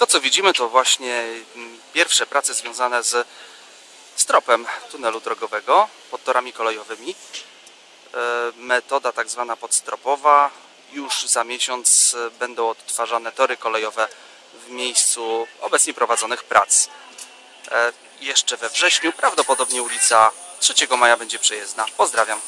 To co widzimy to właśnie pierwsze prace związane z stropem tunelu drogowego pod torami kolejowymi. E, metoda tak zwana podstropowa. Już za miesiąc będą odtwarzane tory kolejowe w miejscu obecnie prowadzonych prac. E, jeszcze we wrześniu prawdopodobnie ulica 3 maja będzie przejezdna. Pozdrawiam.